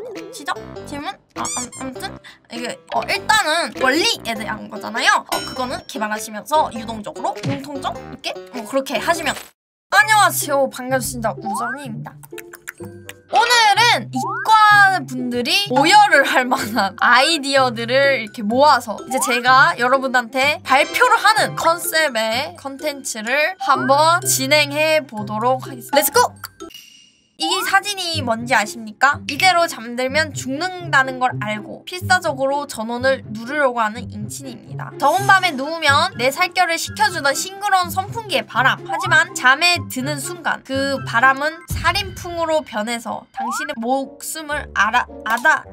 그 시작 질문 아 암, 아무튼 이게 어, 일단은 원리에 대한 거잖아요. 어, 그거는 기말하시면서 유동적으로 공통점 있게 뭐 그렇게 하시면 안녕하세요 반갑습니다 우정잉입니다. 오늘은 이과 분들이 모여를 할 만한 아이디어들을 이렇게 모아서 이제 제가 여러분한테 발표를 하는 컨셉의 컨텐츠를 한번 진행해 보도록 하겠습니다. Let's go! 이 사진이 뭔지 아십니까? 이대로 잠들면 죽는다는 걸 알고 필사적으로 전원을 누르려고 하는 인친입니다. 더운 밤에 누우면 내 살결을 식혀주던 싱그러운 선풍기의 바람. 하지만 잠에 드는 순간 그 바람은 살인풍으로 변해서 당신의 목숨을 알아, 아다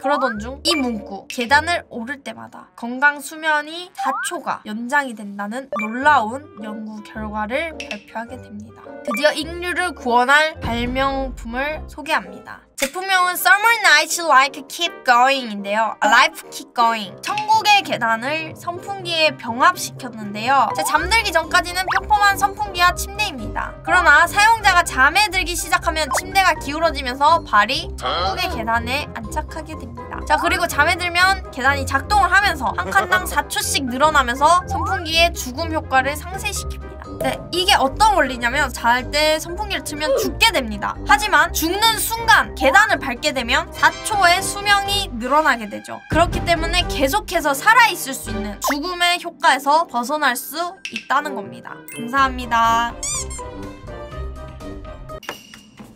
그러던 중 이 문구 계단을 오를 때마다 건강 수면이 4초가 연장이 된다는 놀라운 연구 결과를 발표하게 됩니다. 드디어 인류를 구원할 발 명품을 소개합니다. 제품명은 Summer Nights Like Keep Going인데요. Life Keep Going. 천국의 계단을 선풍기에 병합시켰는데요. 제 잠들기 전까지는 평범한 선풍기와 침대입니다. 그러나 사용자가 잠에 들기 시작하면 침대가 기울어지면서 발이 천국의 계단에 안착하게 됩니다. 자 그리고 잠에 들면 계단이 작동을 하면서 한 칸당 4초씩 늘어나면서 선풍기의 죽음 효과를 상쇄시킵니다. 네, 이게 어떤 원리냐면 잘 때 선풍기를 틀면 죽게 됩니다. 하지만 죽는 순간 계단을 밟게 되면 4초의 수명이 늘어나게 되죠. 그렇기 때문에 계속해서 살아있을 수 있는 죽음의 효과에서 벗어날 수 있다는 겁니다. 감사합니다.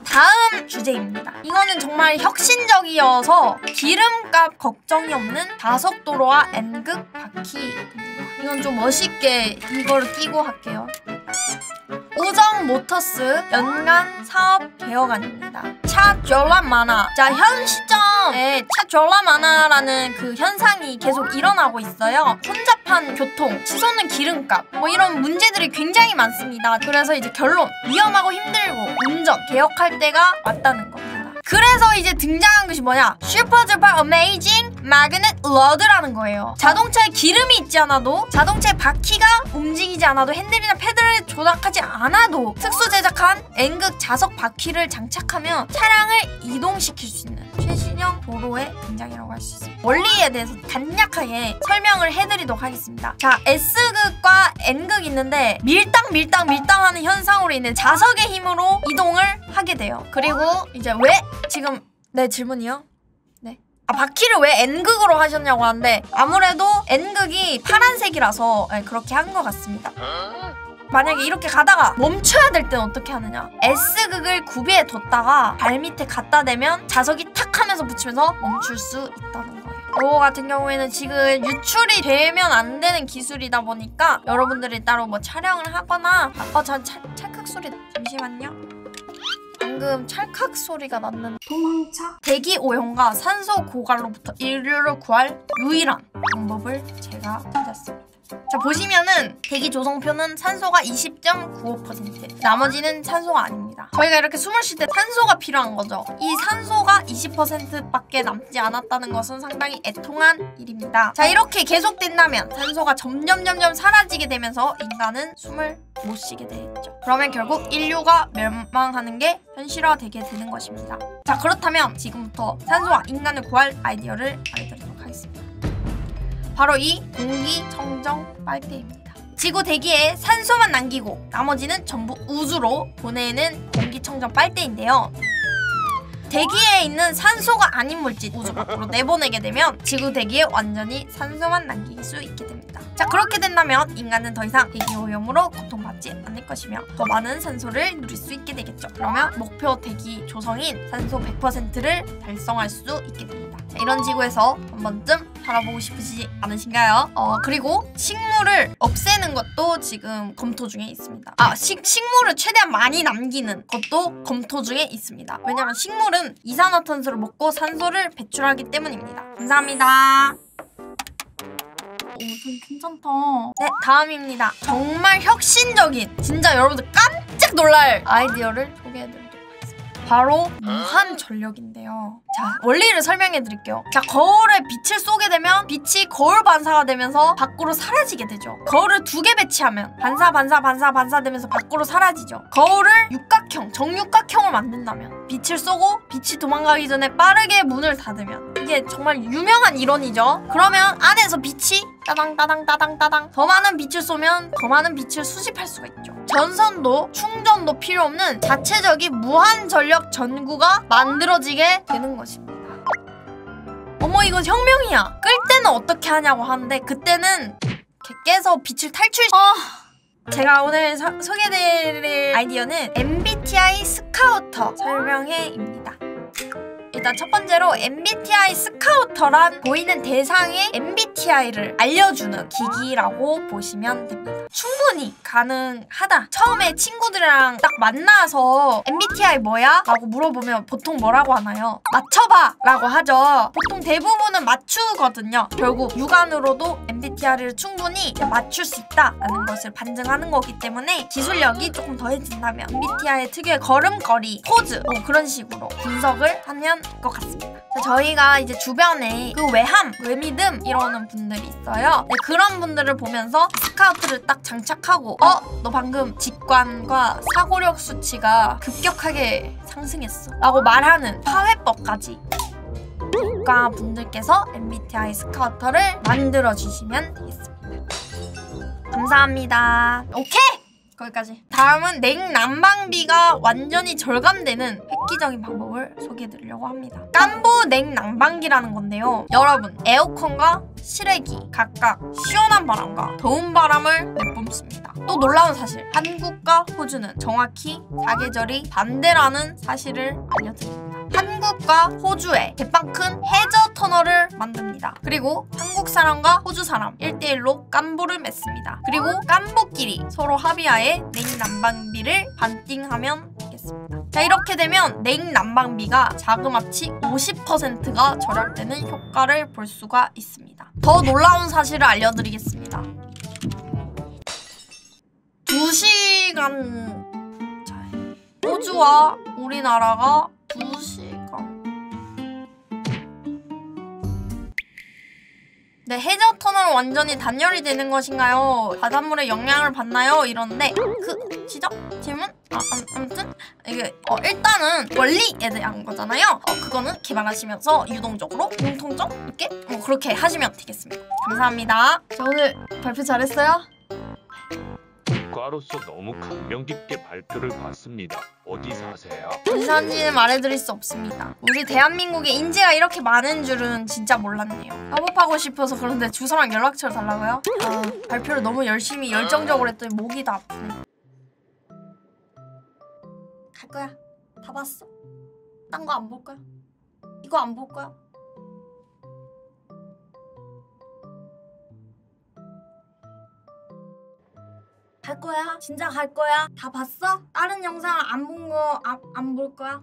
다음 주제입니다. 이거는 정말 혁신적이어서 기름값 걱정이 없는 다속도로와 N극 바퀴입니다. 이건 좀 멋있게 이거를 끼고 할게요. 모터스 연간 사업 개혁안입니다. 차 졸라 많아. 자, 현 시점에 차 졸라 많아라는 그 현상이 계속 일어나고 있어요. 혼잡한 교통, 치솟는 기름값, 뭐 이런 문제들이 굉장히 많습니다. 그래서 이제 결론, 위험하고 힘들고 운전, 개혁할 때가 왔다는 겁니다. 그래서 이제 등장한 것이 뭐냐 super duper amazing magnet road라는 거예요. 자동차에 기름이 있지 않아도 자동차의 바퀴가 움직이지 않아도 핸들이나 패드를 조작하지 않아도 특수 제작한 N극 자석 바퀴를 장착하면 차량을 이동시킬 수 있는 최신형 도로의 등장이라고 할 수 있습니다. 원리에 대해서 간략하게 설명을 해드리도록 하겠습니다. 자 S극과 N극 있는데 밀당 밀당 밀당하는 현상으로 인해 자석의 힘으로 이동을 하게 돼요. 그리고 이제 왜? 지금 내 질문이요? 네. 아 바퀴를 왜 N극으로 하셨냐고 하는데 아무래도 N극이 파란색이라서 네, 그렇게 한 것 같습니다. 만약에 이렇게 가다가 멈춰야 될 땐 어떻게 하느냐 S극을 구비해 뒀다가 발 밑에 갖다 대면 자석이 탁 하면서 붙이면서 멈출 수 있다는 거예요 이거 같은 경우에는 지금 유출이 되면 안 되는 기술이다 보니까 여러분들이 따로 뭐 촬영을 하거나 어, 저 찰칵 소리 잠시만요 방금 찰칵 소리가 났는 도망차 대기 오염과 산소 고갈로부터 인류를 구할 유일한 방법을 제가 찾았습니다. 자 보시면은 대기 조성표는 산소가 20.95% 나머지는 산소가 아닙니다. 저희가 이렇게 숨을 쉴 때 산소가 필요한 거죠. 이 산소가 20%밖에 남지 않았다는 것은 상당히 애통한 일입니다. 자 이렇게 계속된다면 산소가 점점 점점 사라지게 되면서 인간은 숨을 못 쉬게 되겠죠. 그러면 결국 인류가 멸망하는 게 현실화되게 되는 것입니다. 자 그렇다면 지금부터 산소와 인간을 구할 아이디어를 하겠습니다 바로 이 공기청정 빨대입니다. 지구 대기에 산소만 남기고 나머지는 전부 우주로 보내는 공기청정 빨대인데요. 대기에 있는 산소가 아닌 물질 우주 밖으로 내보내게 되면 지구 대기에 완전히 산소만 남길 수 있게 됩니다. 자 그렇게 된다면 인간은 더 이상 대기 오염으로 고통받지 않을 것이며 더 많은 산소를 누릴 수 있게 되겠죠. 그러면 목표 대기 조성인 산소 100%를 달성할 수 있게 됩니다. 자, 이런 지구에서 한 번쯤 살아보고 싶으시지 않으신가요? 어 그리고 식물을 없애는 것도 지금 검토 중에 있습니다. 아 식, 식물을 최대한 많이 남기는 것도 검토 중에 있습니다. 왜냐면 식물은 이산화탄소를 먹고 산소를 배출하기 때문입니다. 감사합니다. 오, 좀 괜찮다. 네, 다음입니다. 정말 혁신적인, 진짜 여러분들 깜짝 놀랄 아이디어를 하겠습니다. 바로 무한 전력인데요. 자, 원리를 설명해 드릴게요. 자, 거울에 빛을 쏘게 되면 빛이 거울 반사가 되면서 밖으로 사라지게 되죠. 거울을 두 개 배치하면 반사, 반사, 반사, 반사 되면서 밖으로 사라지죠. 거울을 육각형, 정육각형을 만든다면 빛을 쏘고 빛이 도망가기 전에 빠르게 문을 닫으면 이게 정말 유명한 이론이죠. 그러면 안에서 빛이 따당 따당 따당 따당 더 많은 빛을 쏘면 더 많은 빛을 수집할 수가 있죠. 전선도 충전도 필요 없는 자체적인 무한 전력 전구가 만들어지게 되는 것입니다. 어머 이거 혁명이야. 끌 때는 어떻게 하냐고 하는데 그때는 깨서 빛을 탈출. 아 제가 오늘 서- 소개해드릴 아이디어는 MBTI 스카우터 설명회입니다. 일단 첫 번째로 MBTI 스카우터란 보이는 대상의 MBTI를 알려주는 기기라고 보시면 됩니다. 충분히 가능하다. 처음에 친구들이랑 딱 만나서 MBTI 뭐야? 라고 물어보면 보통 뭐라고 하나요? 맞춰봐! 라고 하죠. 보통 대부분은 맞추거든요. 결국 육안으로도 MBTI 를 충분히 맞출 수 있다라는 것을 반증하는 거기 때문에 기술력이 조금 더해진다면 MBTI의 특유의 걸음걸이, 포즈 뭐 그런 식으로 분석을 하면 될 것 같습니다. 자, 저희가 이제 주변에 그 외함, 외믿음 이러는 분들이 있어요. 네, 그런 분들을 보면서 스카우트를 딱 장착하고 어? 너 방금 직관과 사고력 수치가 급격하게 상승했어 라고 말하는 파회법까지 국가 분들께서 MBTI 스카우터를 만들어 주시면 되겠습니다. 감사합니다. 오케이! 거기까지. 다음은 냉난방비가 완전히 절감되는 획기적인 방법을 소개해드리려고 합니다. 깐부 냉난방기라는 건데요. 여러분, 에어컨과 실외기 각각 시원한 바람과 더운 바람을 내뿜습니다. 또 놀라운 사실, 한국과 호주는 정확히 사계절이 반대라는 사실을 알려드립니다. 한국과 호주에 대빵 큰 해저 터널을 만듭니다. 그리고 한국 사람과 호주 사람 1대1로 깐부를 맺습니다. 그리고 깐부끼리 서로 합의하에 냉난방비를 반띵하면 되겠습니다. 자 이렇게 되면 냉난방비가 자그마치 50%가 절약되는 효과를 볼 수가 있습니다. 더 놀라운 사실을 알려드리겠습니다. 2시간 호주와 우리나라가 2시간 네, 해저 터널 완전히 단열이 되는 것인가요? 바닷물에 영향을 받나요? 이러는데 그 시죠? 질문? 아, 암, 아무 튼 이게 어, 일단은 원리에 대한 거잖아요. 어, 그거는 개발하시면서 유동적으로 공통점 있게 뭐 그렇게 하시면 되겠습니다. 감사합니다. 저 오늘 발표 잘했어요? 과로서 너무 감명 깊게 발표를 받습니다. 어디 사세요? 이사님은 말해드릴 수 없습니다. 우리 대한민국에 인재가 이렇게 많은 줄은 진짜 몰랐네요. 협업하고 싶어서 그런데 주소랑 연락처를 달라고요? 아, 발표를 너무 열심히 열정적으로 했더니 목이 다 아프네. 갈 거야. 다 봤어. 딴 거 안 볼 거야. 이거 안 볼 거야. 갈 거야? 진짜 갈 거야? 다 봤어? 다른 영상 안 본 거안볼 거야?